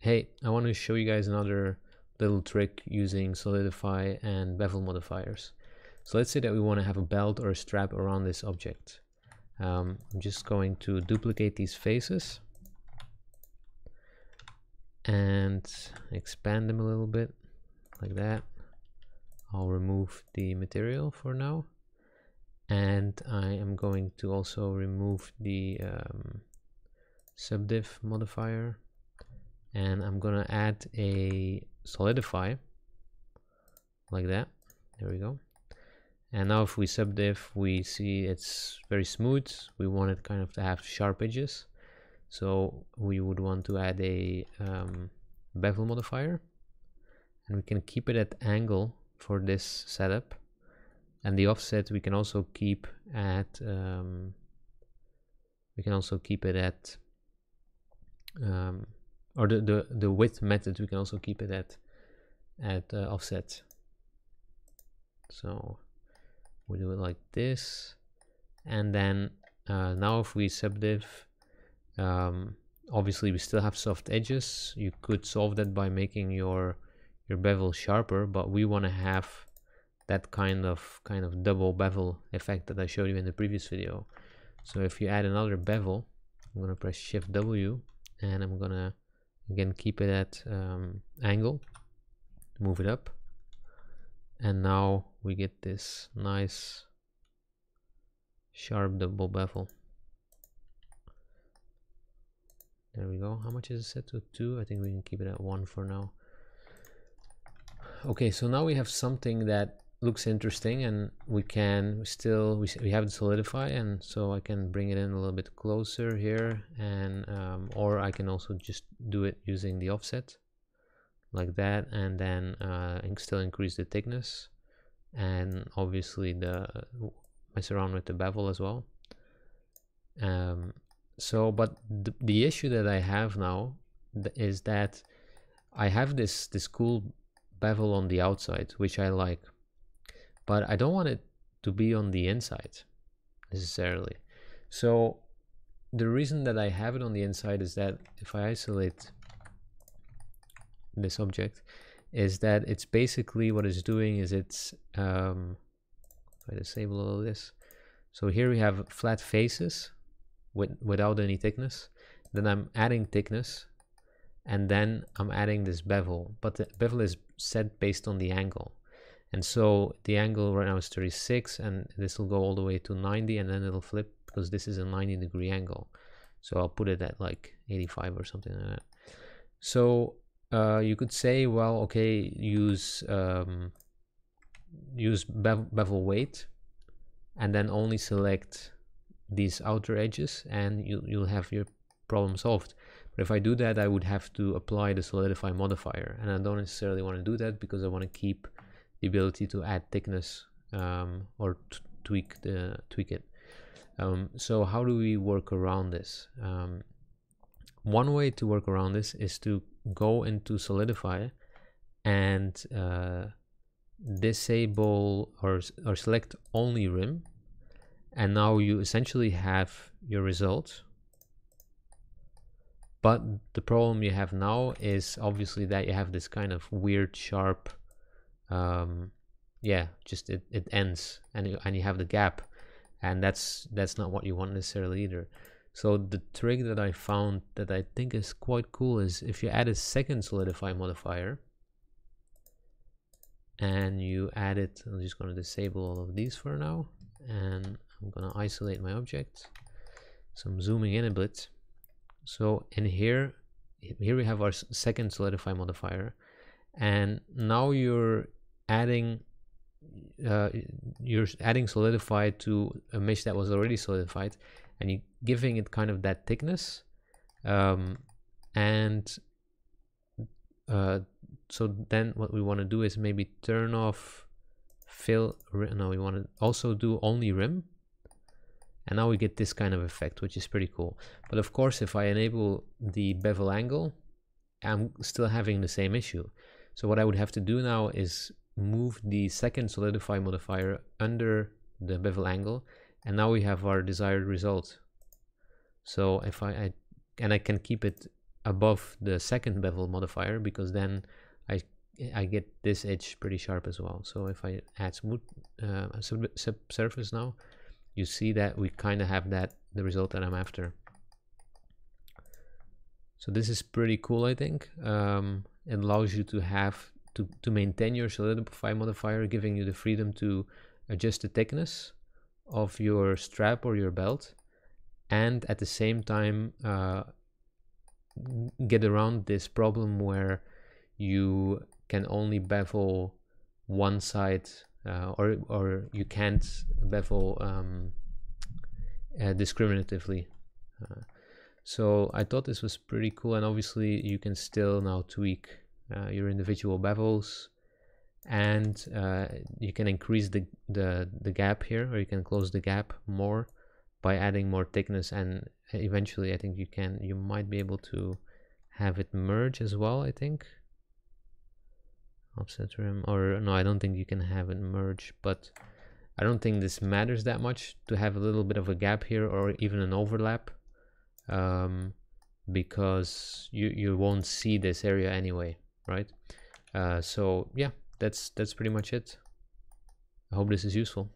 Hey, I want to show you guys another little trick using solidify and bevel modifiers. So let's say that we want to have a belt or a strap around this object. Um, I'm just going to duplicate these faces and expand them a little bit like that. I'll remove the material for now and I am going to also remove the um, subdiv modifier and I'm gonna add a solidify like that. There we go. And now if we subdiv we see it's very smooth. We want it kind of to have sharp edges. So we would want to add a um, bevel modifier. And we can keep it at angle for this setup. And the offset we can also keep at um, we can also keep it at um, or the, the the width method we can also keep it at at uh, offset. So we do it like this and then uh, now if we subdiv um, obviously we still have soft edges. You could solve that by making your your bevel sharper but we want to have that kind of kind of double bevel effect that I showed you in the previous video. So if you add another bevel I'm gonna press shift W and I'm gonna again keep it at um, angle. Move it up. And now we get this nice sharp double bevel. There we go. How much is it set to? Two? I think we can keep it at one for now. Okay so now we have something that looks interesting and we can still we, we have it solidify and so I can bring it in a little bit closer here and um, or I can also just do it using the offset like that and then uh, still increase the thickness and obviously the mess around with the bevel as well. Um, so but the, the issue that I have now is that I have this this cool bevel on the outside which I like but I don't want it to be on the inside necessarily. So the reason that I have it on the inside is that if I isolate this object is that it's basically what it's doing is it's um, if I disable all this so here we have flat faces with without any thickness then I'm adding thickness and then I'm adding this bevel but the bevel is set based on the angle and so the angle right now is 36 and this will go all the way to 90 and then it'll flip because this is a 90 degree angle. So I'll put it at like 85 or something like that. So uh, you could say well okay use um, use bevel weight and then only select these outer edges and you, you'll have your problem solved. But if I do that I would have to apply the solidify modifier and I don't necessarily want to do that because I want to keep the ability to add thickness um, or tweak the tweak it. Um, so how do we work around this? Um, one way to work around this is to go into Solidify and uh, disable or, or select only rim and now you essentially have your result but the problem you have now is obviously that you have this kind of weird sharp um, yeah, just it, it ends and you, and you have the gap and that's that's not what you want necessarily either. So the trick that I found that I think is quite cool is if you add a second solidify modifier and you add it, I'm just going to disable all of these for now and I'm going to isolate my object. So I'm zooming in a bit. So in here, here we have our second solidify modifier and now you're adding uh, you're adding solidify to a mesh that was already solidified and you giving it kind of that thickness um, and uh, so then what we want to do is maybe turn off fill no we want to also do only rim. And now we get this kind of effect which is pretty cool. But of course if I enable the bevel angle I'm still having the same issue. So what I would have to do now is move the second solidify modifier under the bevel angle and now we have our desired result so if I, I and I can keep it above the second bevel modifier because then I I get this edge pretty sharp as well. So if I add smooth uh, sub subsurface now, you see that we kind of have that the result that I'm after. So this is pretty cool, I think. Um, it allows you to have to, to maintain your solidify modifier, giving you the freedom to adjust the thickness of your strap or your belt and at the same time uh, get around this problem where you can only bevel one side uh, or or you can't bevel um, uh, discriminatively. Uh, so I thought this was pretty cool, and obviously you can still now tweak uh, your individual bevels, and uh, you can increase the, the the gap here, or you can close the gap more by adding more thickness, and eventually I think you can you might be able to have it merge as well. I think offset rim or no i don't think you can have it merge but i don't think this matters that much to have a little bit of a gap here or even an overlap um, because you you won't see this area anyway right? Uh, so yeah that's that's pretty much it. I hope this is useful